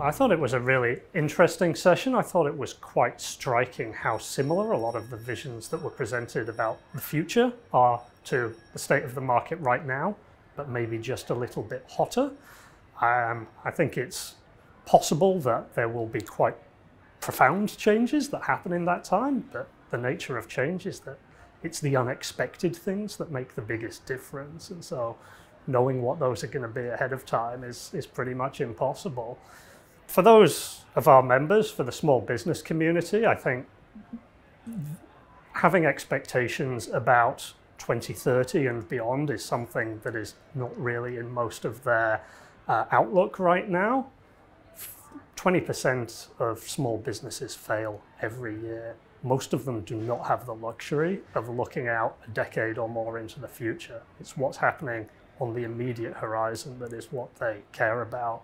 I thought it was a really interesting session. I thought it was quite striking how similar a lot of the visions that were presented about the future are to the state of the market right now, but maybe just a little bit hotter. Um, I think it's possible that there will be quite profound changes that happen in that time, but the nature of change is that it's the unexpected things that make the biggest difference. And so knowing what those are going to be ahead of time is, is pretty much impossible. For those of our members, for the small business community, I think having expectations about 2030 and beyond is something that is not really in most of their uh, outlook right now. 20% of small businesses fail every year. Most of them do not have the luxury of looking out a decade or more into the future. It's what's happening on the immediate horizon that is what they care about.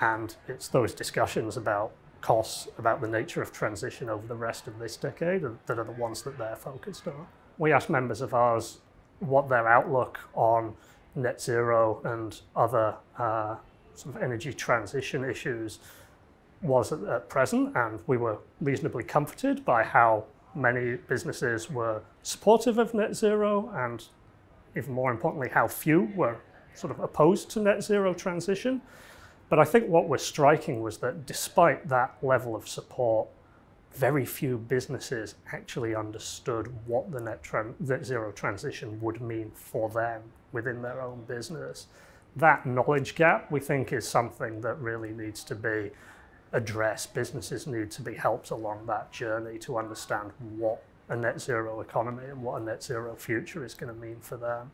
And it's those discussions about costs, about the nature of transition over the rest of this decade that are the ones that they're focused on. We asked members of ours what their outlook on net zero and other uh, sort of energy transition issues was at, at present, and we were reasonably comforted by how many businesses were supportive of net zero and even more importantly, how few were sort of opposed to net zero transition. But I think what was striking was that despite that level of support, very few businesses actually understood what the net, net zero transition would mean for them within their own business. That knowledge gap, we think, is something that really needs to be addressed. Businesses need to be helped along that journey to understand what a net zero economy and what a net zero future is going to mean for them.